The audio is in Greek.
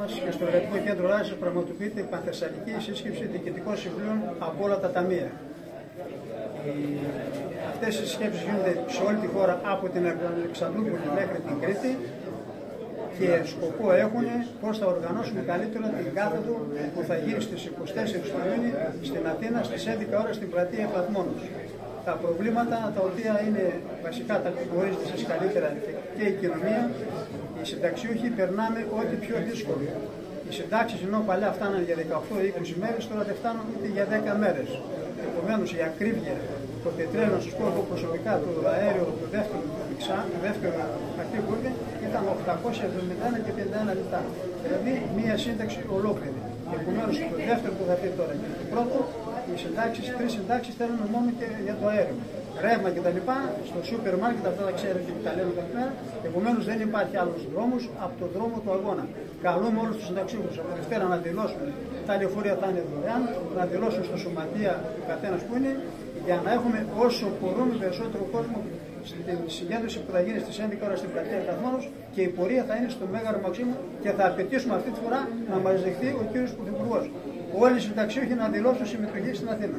μα και στο Εργατικό Κέντρο Ράσης πραγματοποιείται η πανθεσσαλική σύσκεψη διοικητικών συμβουλίων από όλα τα ταμεία. Αυτές οι συσκέψεις γίνονται σε όλη τη χώρα από την Αλεξανδρούπολη μέχρι την Κρήτη και σκοπό έχουν πώς θα οργανώσουμε καλύτερα την κάθοδο που θα γίνει στις 24 του Ιούνιου στην Αθήνα στις 11 ώρες στην πλατεία Πλατμόνος. Τα προβλήματα τα οποία είναι βασικά τα γνωρίζετε εσείς καλύτερα και η κοινωνία, οι συνταξιούχοι περνάμε ό,τι πιο δύσκολο. Οι συντάξεις ενώ παλιά φτάναν για 18-20 μέρες, τώρα δεν φτάνουν ούτε για 10 μέρες. Επομένως η ακρίβεια, το τετρένο, σας πω εγώ προσωπικά, το αέριο του δεύτερου μιξά, του δεύτερου χαρτί που ήταν 871 και 51 λεπτά. Δηλαδή μία σύνταξη ολόκληρη. Επομένως το δεύτερο που θα πει τώρα και το πρώτο, οι συντάξεις, τρεις συντάξεις θέλουν μόνο και για το αέριο. Ρεύμα κτλ. Στο σούπερ μάρκετ αυτά τα ξέρετε και τα λέμε κάθε μέρα. Επομένως δεν υπάρχει άλλος δρόμος από τον δρόμο του αγώνα. Καλούμε όλους τους συνταξιούχους από Δευτέρα να δηλώσουν τα λεωφορεία θα είναι δωρεάν, να δηλώσουν στο σωματεία ο καθένας που είναι, για να έχουμε όσο μπορούμε περισσότερο κόσμο στην συγκέντρωση που θα γίνει στις 11 ώρα στην πλατεία Καθμόνου και η πορεία θα είναι στο Μέγαρο Μαξίμου και θα απαιτήσουμε αυτή τη φορά να μας δεχθεί ο κύριος Πρωθυπουργός. Όλοι οι συνταξιούχοι να δηλώσουν συμμετοχή στην Αθήνα.